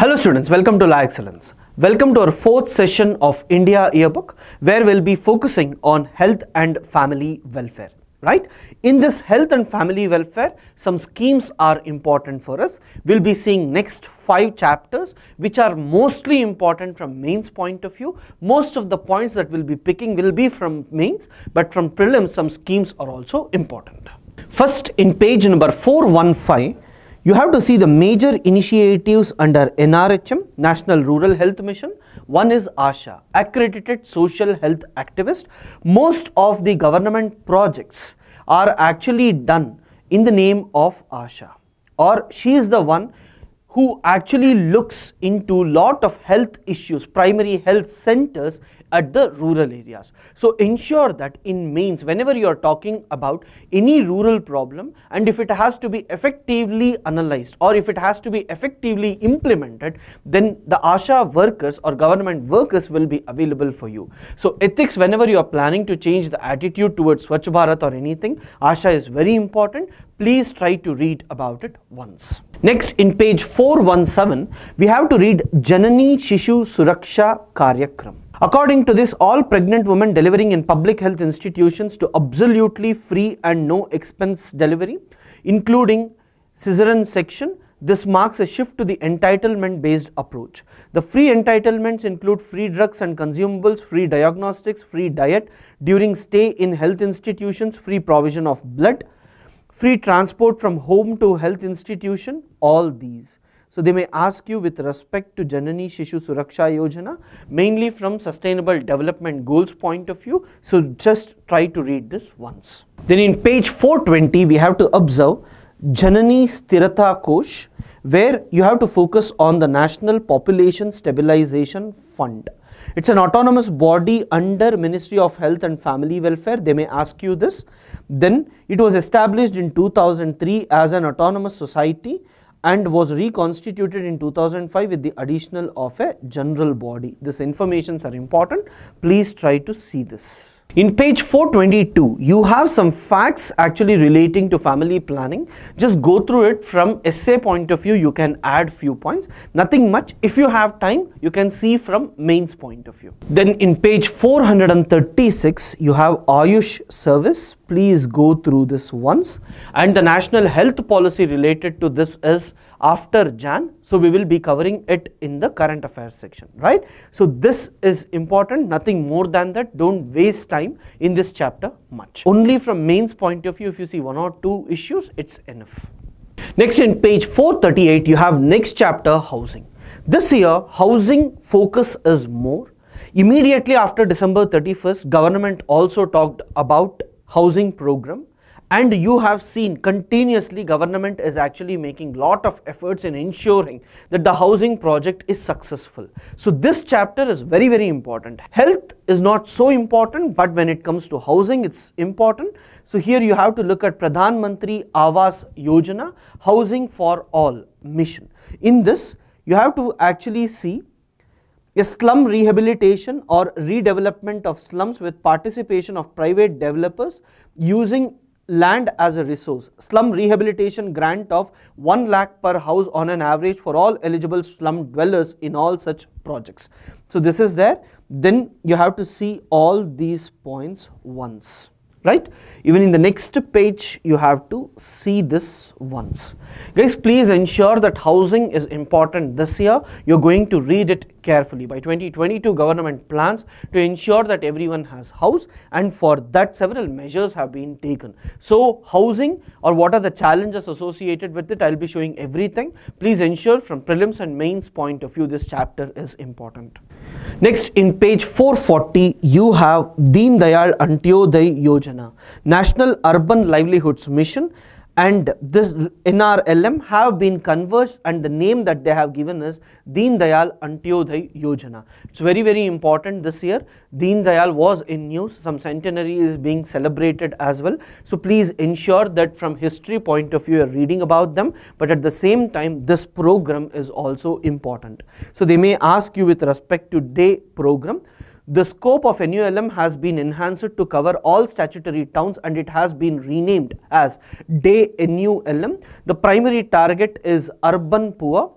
Hello students, welcome to La Excellence. Welcome to our fourth session of India Yearbook where we'll be focusing on health and family welfare. Right? In this health and family welfare, some schemes are important for us. We'll be seeing next five chapters which are mostly important from mains point of view. Most of the points that we'll be picking will be from mains but from prelims some schemes are also important. First in page number 415 you have to see the major initiatives under NRHM, National Rural Health Mission. One is ASHA, Accredited Social Health Activist. Most of the government projects are actually done in the name of ASHA or she is the one who actually looks into lot of health issues, primary health centers at the rural areas. So ensure that in mains, whenever you are talking about any rural problem and if it has to be effectively analyzed or if it has to be effectively implemented, then the ASHA workers or government workers will be available for you. So ethics, whenever you are planning to change the attitude towards Swachh Bharat or anything, ASHA is very important. Please try to read about it once. Next in page 417, we have to read Janani Shishu Suraksha Karyakram. According to this, all pregnant women delivering in public health institutions to absolutely free and no expense delivery, including cesarean section, this marks a shift to the entitlement based approach. The free entitlements include free drugs and consumables, free diagnostics, free diet during stay in health institutions, free provision of blood, free transport from home to health institution, all these. So they may ask you with respect to Janani Shishu Suraksha Yojana, mainly from sustainable development goals point of view. So just try to read this once. Then in page 420, we have to observe Janani Sthirata Kosh, where you have to focus on the National Population Stabilization Fund. It's an autonomous body under Ministry of Health and Family Welfare. They may ask you this. Then it was established in 2003 as an autonomous society and was reconstituted in 2005 with the additional of a general body. This informations are important. Please try to see this. In page 422, you have some facts actually relating to family planning. Just go through it from essay point of view. You can add few points. Nothing much. If you have time, you can see from mains point of view. Then in page 436, you have Ayush service. Please go through this once. And the national health policy related to this is after Jan. So we will be covering it in the current affairs section, right? So this is important, nothing more than that. Don't waste time in this chapter much. Only from mains point of view, if you see one or two issues, it's enough. Next in page 438, you have next chapter housing. This year, housing focus is more. Immediately after December 31st, government also talked about housing program and you have seen continuously government is actually making lot of efforts in ensuring that the housing project is successful. So this chapter is very very important. Health is not so important but when it comes to housing it's important. So here you have to look at Pradhan Mantri Awas Yojana Housing for All mission. In this you have to actually see a slum rehabilitation or redevelopment of slums with participation of private developers using land as a resource. Slum rehabilitation grant of 1 lakh per house on an average for all eligible slum dwellers in all such projects. So this is there. Then you have to see all these points once right even in the next page you have to see this once guys please ensure that housing is important this year you're going to read it carefully by 2022 government plans to ensure that everyone has house and for that several measures have been taken. So housing or what are the challenges associated with it? I'll be showing everything. Please ensure from prelims and mains point of view this chapter is important. Next in page 440 you have Deen Dayal Antyodaya Yojana National Urban Livelihoods Mission and this NRLM have been converged and the name that they have given is Deen Dayal Antyodaya Yojana. It's very very important this year. Deen Dayal was in news, some centenary is being celebrated as well. So please ensure that from history point of view you are reading about them but at the same time this program is also important. So they may ask you with respect to day program the scope of NULM has been enhanced to cover all statutory towns and it has been renamed as Day NULM. The primary target is urban poor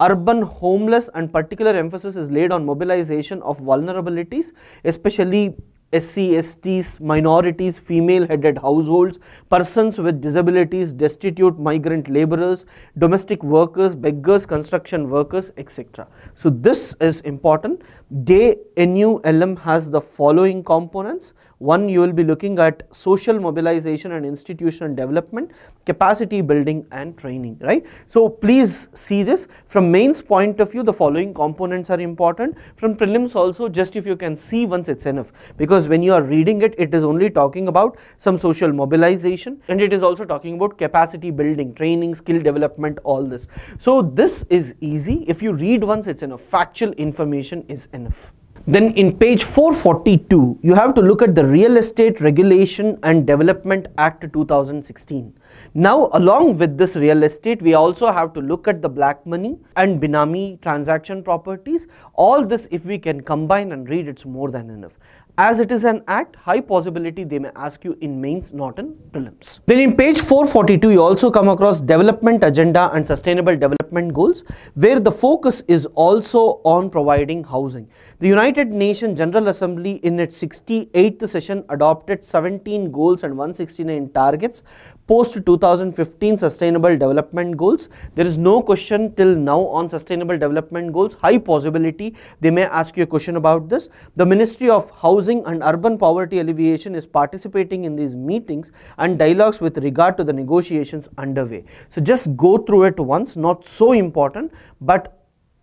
urban homeless and particular emphasis is laid on mobilization of vulnerabilities, especially SC, STs, minorities, female headed households, persons with disabilities, destitute migrant laborers, domestic workers, beggars, construction workers, etc. So, this is important. Day NULM has the following components. One, you will be looking at social mobilization and institutional development, capacity building and training, right. So, please see this from mains point of view, the following components are important. From prelims also, just if you can see once it is enough because when you are reading it, it is only talking about some social mobilization and it is also talking about capacity building, training, skill development, all this. So, this is easy. If you read once, it is enough. Factual information is enough. Then in page 442, you have to look at the Real Estate Regulation and Development Act 2016. Now, along with this real estate, we also have to look at the black money and Benami transaction properties. All this, if we can combine and read, it's more than enough. As it is an act, high possibility they may ask you in mains, not in prelims. Then in page 442, you also come across development agenda and sustainable development goals, where the focus is also on providing housing. The United Nations General Assembly in its 68th session adopted 17 goals and 169 targets post 2015 sustainable development goals. There is no question till now on sustainable development goals. High possibility they may ask you a question about this. The Ministry of Housing and Urban Poverty Alleviation is participating in these meetings and dialogues with regard to the negotiations underway. So just go through it once, not so important, but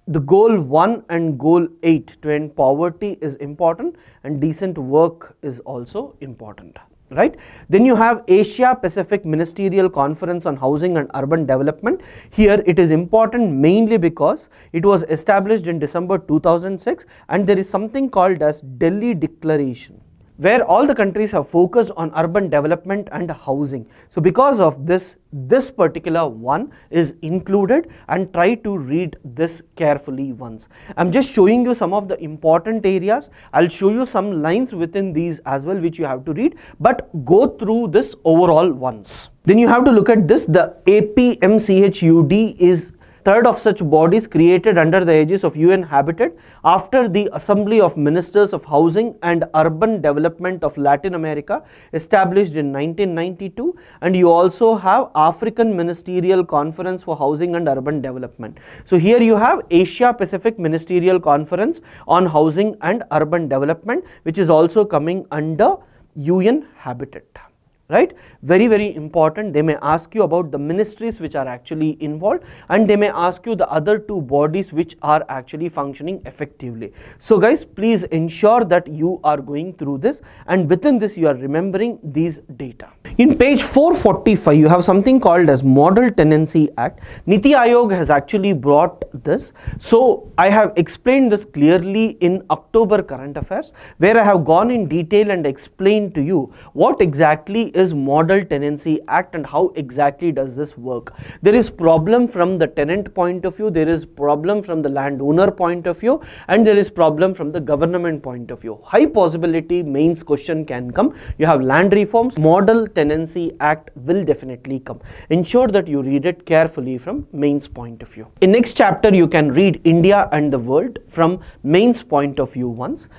the goal 1 and goal 8 to end poverty is important and decent work is also important right. Then you have Asia Pacific Ministerial Conference on Housing and Urban Development. Here it is important mainly because it was established in December 2006 and there is something called as Delhi Declaration where all the countries have focused on urban development and housing. So because of this, this particular one is included and try to read this carefully once. I am just showing you some of the important areas. I will show you some lines within these as well which you have to read, but go through this overall once. Then you have to look at this, the APMCHUD is third of such bodies created under the aegis of UN Habitat after the Assembly of Ministers of Housing and Urban Development of Latin America established in 1992 and you also have African Ministerial Conference for Housing and Urban Development. So here you have Asia Pacific Ministerial Conference on Housing and Urban Development which is also coming under UN Habitat right? Very very important. They may ask you about the ministries which are actually involved and they may ask you the other two bodies which are actually functioning effectively. So guys please ensure that you are going through this and within this you are remembering these data. In page 445 you have something called as model tenancy act. Niti aayog has actually brought this. So i have explained this clearly in october current affairs where i have gone in detail and explained to you what exactly is model tenancy act and how exactly does this work. There is problem from the tenant point of view, there is problem from the landowner point of view and there is problem from the government point of view. High possibility mains question can come. You have land reforms, model tenancy act will definitely come. Ensure that you read it carefully from mains point of view. In next chapter you can read India and the world from mains point of view once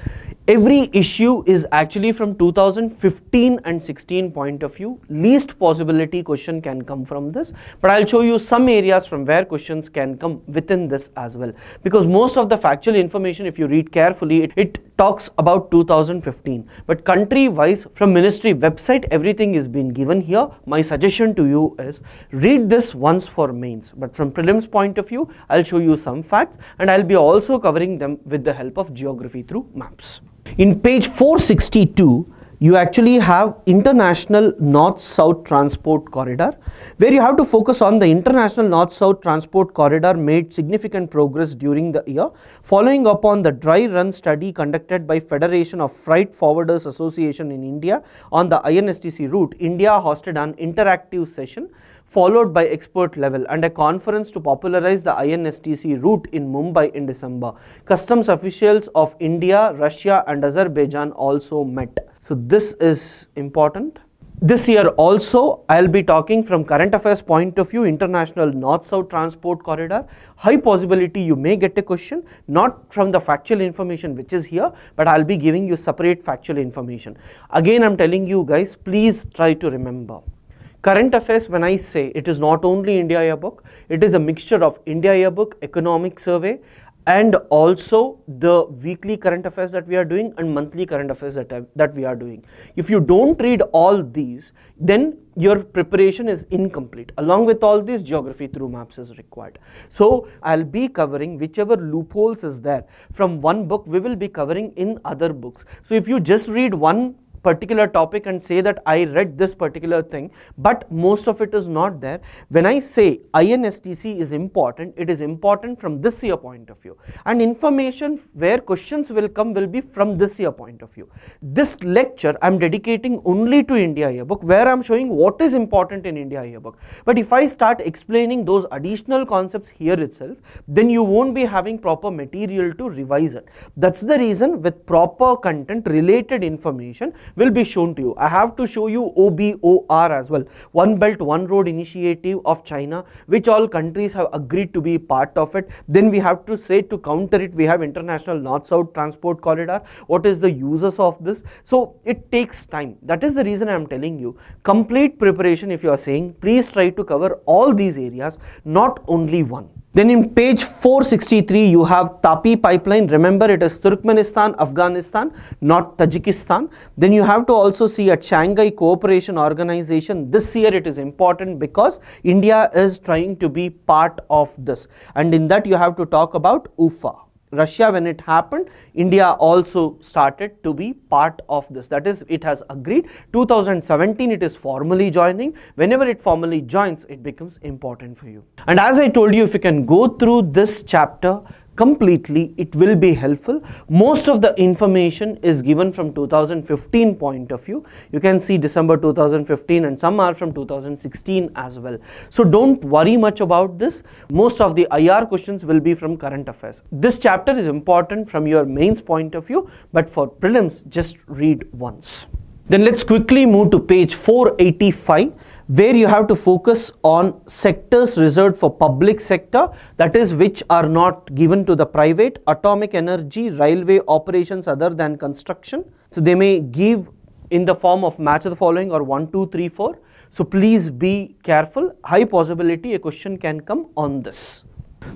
every issue is actually from 2015 and 16 point of view least possibility question can come from this but i'll show you some areas from where questions can come within this as well. Because most of the factual information if you read carefully it, it talks about 2015 but country wise from ministry website everything is being given here. My suggestion to you is read this once for mains. But from prelims point of view i'll show you some facts and i'll be also covering them with the help of geography through maps. In page 462, you actually have international north-south transport corridor where you have to focus on the international north-south transport corridor made significant progress during the year following upon the dry run study conducted by Federation of Freight Forwarders Association in India on the INSTC route India hosted an interactive session followed by expert level and a conference to popularize the INSTC route in Mumbai in December. Customs officials of India, Russia and Azerbaijan also met. So this is important. This year also, I'll be talking from current affairs point of view, international north-south transport corridor. High possibility you may get a question, not from the factual information which is here, but I'll be giving you separate factual information. Again, I'm telling you guys, please try to remember. Current affairs, when I say it is not only India yearbook, it is a mixture of India yearbook, economic survey, and also the weekly current affairs that we are doing and monthly current affairs that, that we are doing. If you don't read all these, then your preparation is incomplete. Along with all this, geography through maps is required. So, I'll be covering whichever loopholes is there from one book, we will be covering in other books. So, if you just read one particular topic and say that I read this particular thing, but most of it is not there. When I say INSTC is important, it is important from this year point of view. And information where questions will come will be from this year point of view. This lecture I am dedicating only to India yearbook where I am showing what is important in India yearbook. But if I start explaining those additional concepts here itself, then you won't be having proper material to revise it. That's the reason with proper content related information will be shown to you. I have to show you OBOR as well, One Belt One Road Initiative of China, which all countries have agreed to be part of it. Then we have to say to counter it, we have International North-South Transport Corridor. What is the uses of this? So it takes time. That is the reason I am telling you, complete preparation if you are saying, please try to cover all these areas, not only one. Then in page 463, you have Tapi pipeline. Remember, it is Turkmenistan, Afghanistan, not Tajikistan. Then you have to also see a Shanghai Cooperation Organization. This year it is important because India is trying to be part of this. And in that you have to talk about UFA. Russia when it happened, India also started to be part of this. That is, it has agreed. 2017 it is formally joining. Whenever it formally joins, it becomes important for you. And as I told you, if you can go through this chapter completely, it will be helpful. Most of the information is given from 2015 point of view. You can see December 2015 and some are from 2016 as well. So don't worry much about this. Most of the IR questions will be from current affairs. This chapter is important from your mains point of view, but for prelims, just read once. Then let's quickly move to page 485 where you have to focus on sectors reserved for public sector that is which are not given to the private atomic energy railway operations other than construction. So they may give in the form of match of the following or 1 2 3 4 so please be careful. High possibility a question can come on this.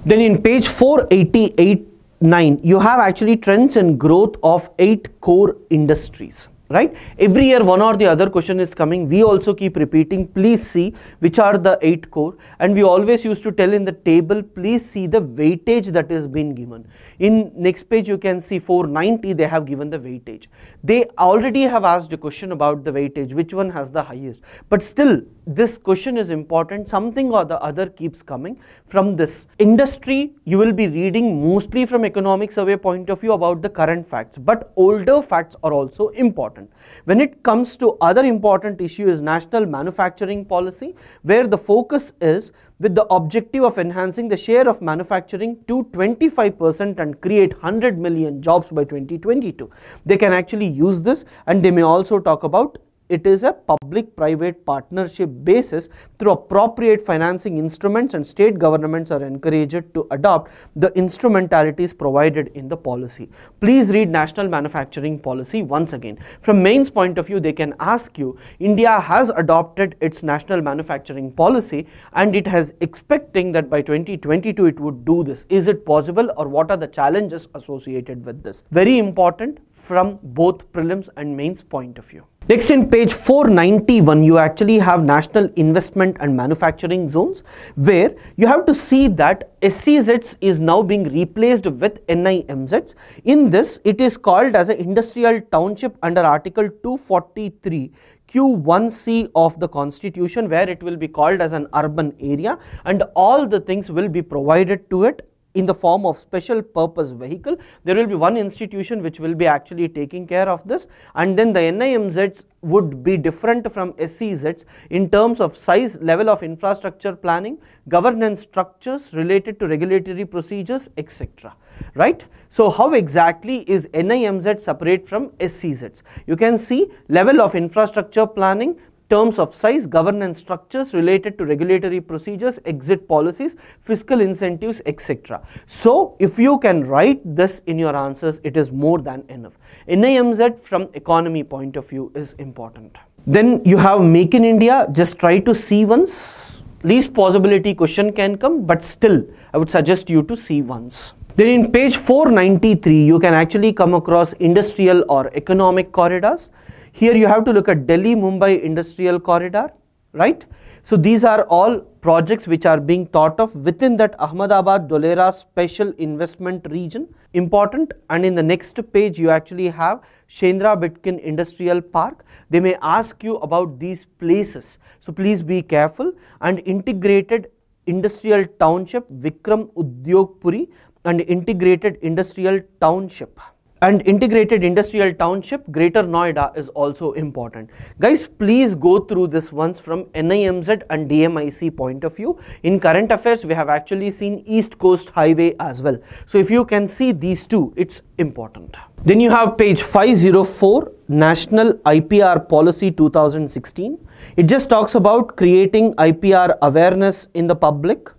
Then in page 488 9 you have actually trends and growth of eight core industries right? Every year one or the other question is coming. We also keep repeating please see which are the eight core. And we always used to tell in the table please see the weightage that is been given. In next page you can see 490 they have given the weightage. They already have asked a question about the weightage which one has the highest. But still this question is important. Something or the other keeps coming. From this industry you will be reading mostly from economic survey point of view about the current facts. But older facts are also important when it comes to other important issue is national manufacturing policy where the focus is with the objective of enhancing the share of manufacturing to 25% and create 100 million jobs by 2022 they can actually use this and they may also talk about it is a public-private partnership basis through appropriate financing instruments and state governments are encouraged to adopt the instrumentalities provided in the policy. Please read National Manufacturing Policy once again. From mains point of view, they can ask you, India has adopted its National Manufacturing Policy and it has expecting that by 2022 it would do this. Is it possible or what are the challenges associated with this? Very important from both prelims and mains point of view. Next in page 491 you actually have national investment and manufacturing zones where you have to see that SEZs is now being replaced with NIMZs. In this it is called as an industrial township under article 243 Q1C of the constitution where it will be called as an urban area and all the things will be provided to it in the form of special purpose vehicle. There will be one institution which will be actually taking care of this and then the NIMZs would be different from SEZs in terms of size, level of infrastructure planning, governance structures related to regulatory procedures, etc. Right? So, how exactly is NIMZ separate from SEZs? You can see level of infrastructure planning, terms of size, governance structures related to regulatory procedures, exit policies, fiscal incentives, etc. So, if you can write this in your answers, it is more than enough. NIMZ from economy point of view is important. Then you have Make in India, just try to see once. Least possibility question can come, but still I would suggest you to see once. Then in page 493, you can actually come across industrial or economic corridors. Here you have to look at Delhi-Mumbai Industrial Corridor, right? So these are all projects which are being thought of within that Ahmedabad Dholera Special Investment Region. Important and in the next page you actually have Shendra Bidkin Industrial Park. They may ask you about these places. So please be careful and integrated industrial township Vikram Udyog Puri and integrated industrial township and integrated industrial township greater noida is also important. Guys please go through this once from nimz and dmic point of view. In current affairs we have actually seen east coast highway as well. So if you can see these two it's important. Then you have page 504 national ipr policy 2016 it just talks about creating ipr awareness in the public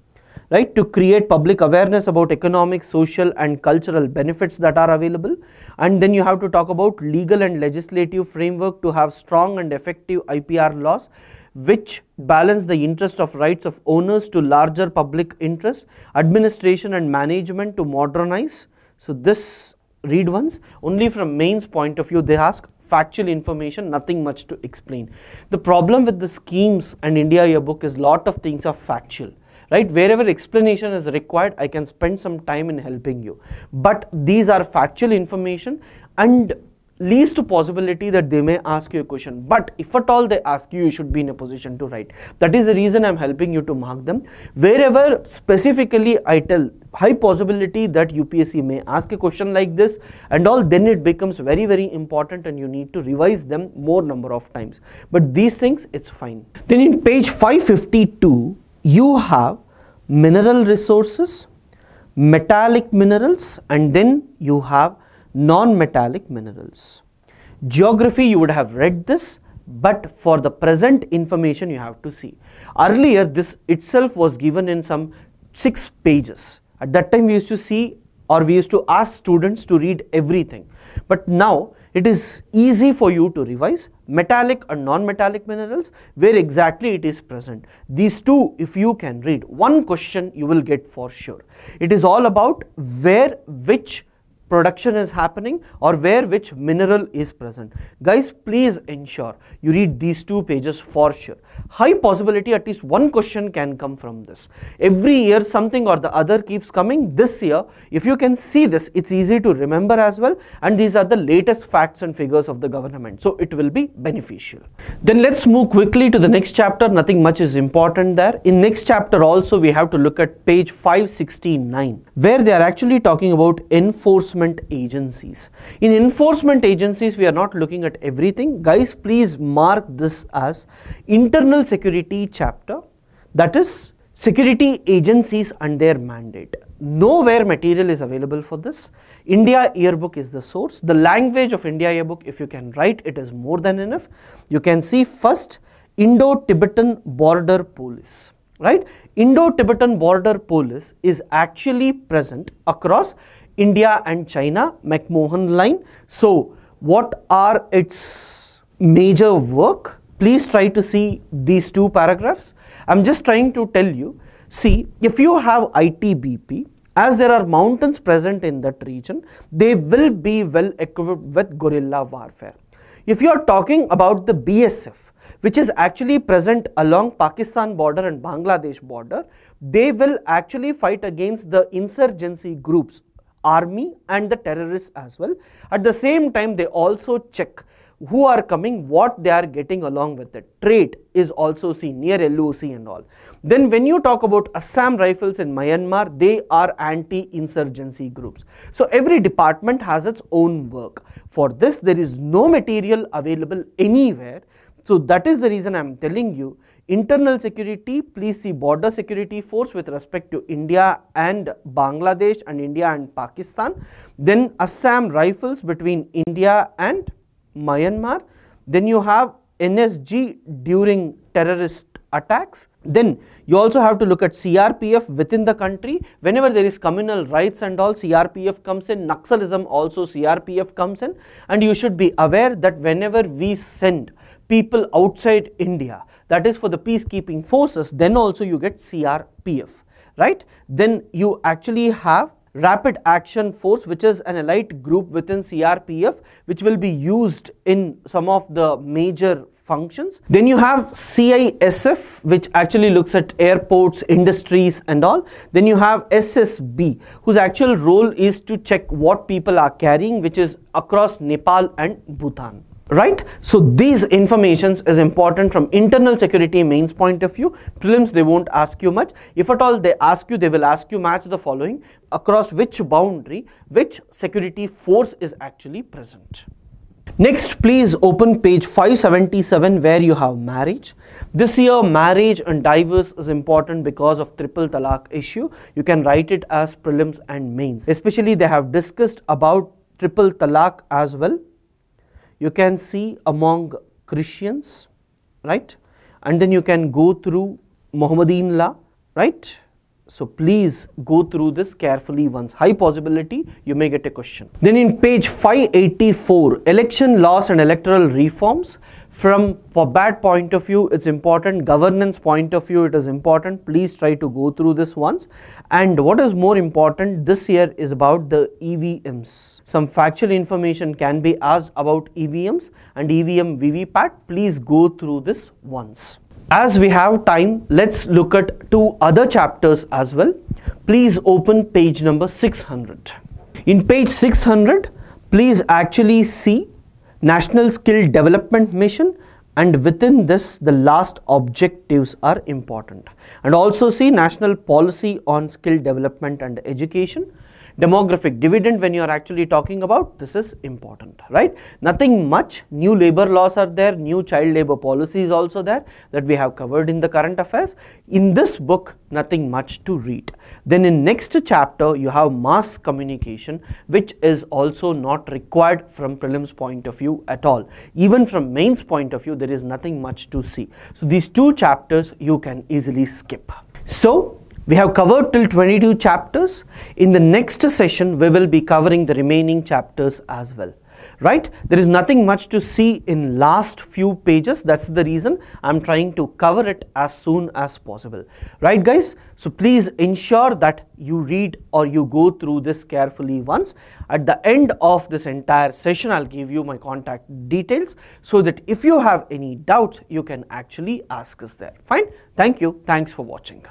right, to create public awareness about economic, social and cultural benefits that are available. And then you have to talk about legal and legislative framework to have strong and effective IPR laws which balance the interest of rights of owners to larger public interest, administration and management to modernize. So this read once only from mains point of view they ask factual information nothing much to explain the problem with the schemes and india yearbook is lot of things are factual right? Wherever explanation is required i can spend some time in helping you. But these are factual information and least possibility that they may ask you a question. But if at all they ask you you should be in a position to write. That is the reason i'm helping you to mark them. Wherever specifically i tell high possibility that upsc may ask a question like this and all then it becomes very very important and you need to revise them more number of times. But these things it's fine. Then in page 552 you have mineral resources, metallic minerals and then you have non-metallic minerals. Geography you would have read this but for the present information you have to see. Earlier this itself was given in some 6 pages. At that time we used to see or we used to ask students to read everything. But now it is easy for you to revise metallic and non-metallic minerals where exactly it is present. These two if you can read one question you will get for sure. It is all about where which production is happening or where which mineral is present. Guys, please ensure you read these two pages for sure. High possibility at least one question can come from this. Every year something or the other keeps coming. This year, if you can see this, it's easy to remember as well and these are the latest facts and figures of the government. So it will be beneficial. Then let's move quickly to the next chapter. Nothing much is important there. In next chapter also we have to look at page 569 where they are actually talking about enforcement enforcement agencies. In enforcement agencies, we are not looking at everything. Guys, please mark this as internal security chapter that is security agencies and their mandate. Nowhere material is available for this. India yearbook is the source. The language of India yearbook, if you can write, it is more than enough. You can see first Indo-Tibetan border police right indo-tibetan border police is actually present across India and China McMahon line. So what are its major work? Please try to see these two paragraphs. I'm just trying to tell you, see if you have ITBP, as there are mountains present in that region, they will be well equipped with guerrilla warfare. If you are talking about the BSF, which is actually present along Pakistan border and Bangladesh border, they will actually fight against the insurgency groups army and the terrorists as well. At the same time, they also check who are coming, what they are getting along with it. Trade is also seen near LOC and all. Then when you talk about Assam rifles in Myanmar, they are anti-insurgency groups. So every department has its own work. For this, there is no material available anywhere. So that is the reason I am telling you Internal security, please see border security force with respect to India and Bangladesh and India and Pakistan. Then Assam rifles between India and Myanmar. Then you have NSG during terrorist attacks. Then you also have to look at CRPF within the country. Whenever there is communal rights and all, CRPF comes in. Naxalism also CRPF comes in. And you should be aware that whenever we send people outside India, that is for the peacekeeping forces, then also you get CRPF, right? Then you actually have Rapid Action Force which is an elite group within CRPF which will be used in some of the major functions. Then you have CISF which actually looks at airports, industries and all. Then you have SSB whose actual role is to check what people are carrying which is across Nepal and Bhutan right so these informations is important from internal security mains point of view prelims they won't ask you much if at all they ask you they will ask you match the following across which boundary which security force is actually present Next, please open page 577 where you have marriage. This year, marriage and divorce is important because of triple talaq issue. You can write it as prelims and mains. Especially, they have discussed about triple talaq as well you can see among Christians, right? And then you can go through Mohammedan law, right? So please go through this carefully once. High possibility you may get a question. Then in page 584, election laws and electoral reforms. From bad point of view, it's important. Governance point of view, it is important. Please try to go through this once. And what is more important this year is about the EVMs. Some factual information can be asked about EVMs and EVM VVPAT. Please go through this once. As we have time, let's look at two other chapters as well. Please open page number 600. In page 600, please actually see National Skill Development Mission and within this the last objectives are important. And also see national policy on skill development and education demographic dividend when you are actually talking about this is important right? Nothing much. New labor laws are there. New child labor policies also there that we have covered in the current affairs. In this book nothing much to read. Then in next chapter you have mass communication which is also not required from prelims point of view at all. Even from mains point of view there is nothing much to see. So these two chapters you can easily skip. So we have covered till 22 chapters. In the next session, we will be covering the remaining chapters as well. Right? There is nothing much to see in last few pages. That's the reason I'm trying to cover it as soon as possible. Right guys? So please ensure that you read or you go through this carefully once. At the end of this entire session, I'll give you my contact details so that if you have any doubts, you can actually ask us there. Fine? Thank you. Thanks for watching.